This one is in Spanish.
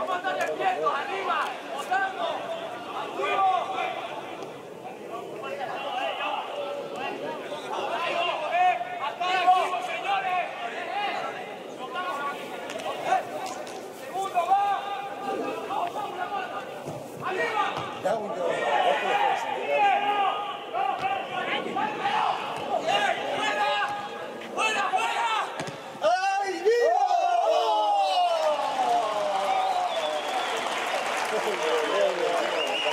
Vamos a estar despiertos, arriba, votando, a fuego. señores! ¡Segundo, va! ¡Arriba! Oh, meu Deus.